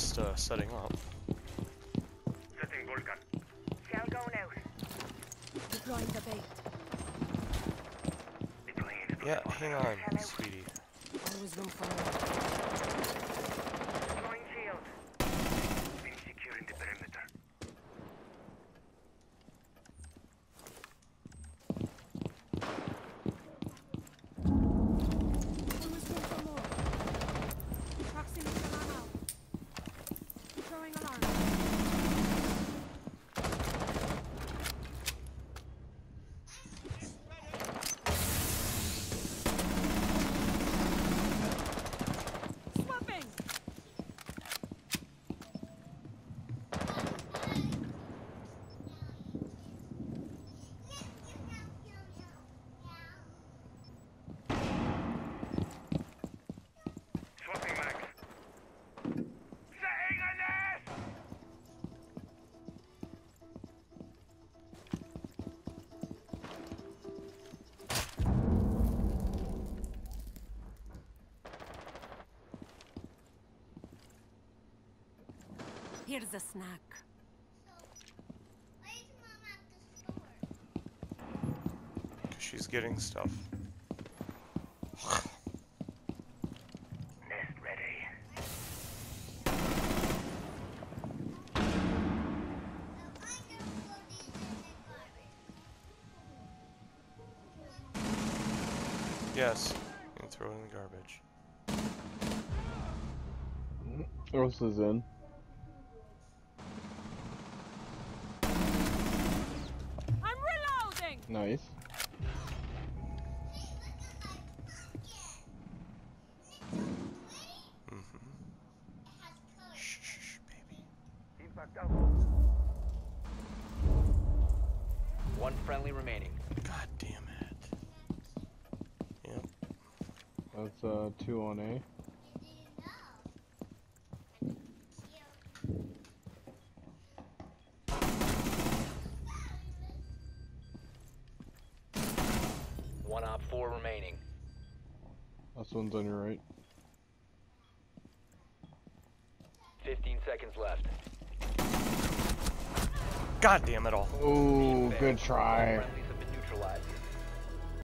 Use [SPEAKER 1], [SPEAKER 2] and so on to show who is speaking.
[SPEAKER 1] just uh, setting up.
[SPEAKER 2] Setting bolt gun.
[SPEAKER 3] Shell going out.
[SPEAKER 4] Deploying the bait.
[SPEAKER 2] Deploying it.
[SPEAKER 1] Yeah, hang on, sweetie.
[SPEAKER 4] Always room for Here's a snack.
[SPEAKER 1] She's getting stuff.
[SPEAKER 2] Nest ready.
[SPEAKER 1] Yes. And throw it in the garbage.
[SPEAKER 5] Earth is in. Nice.
[SPEAKER 1] Mm-hmm. Shh, shh, shh, baby.
[SPEAKER 6] One friendly remaining.
[SPEAKER 1] God damn it. Yep.
[SPEAKER 5] That's uh two on A.
[SPEAKER 6] One op four remaining.
[SPEAKER 5] Last one's on your right.
[SPEAKER 6] 15 seconds left.
[SPEAKER 1] God damn it all.
[SPEAKER 5] Oh, good try.
[SPEAKER 6] Friendly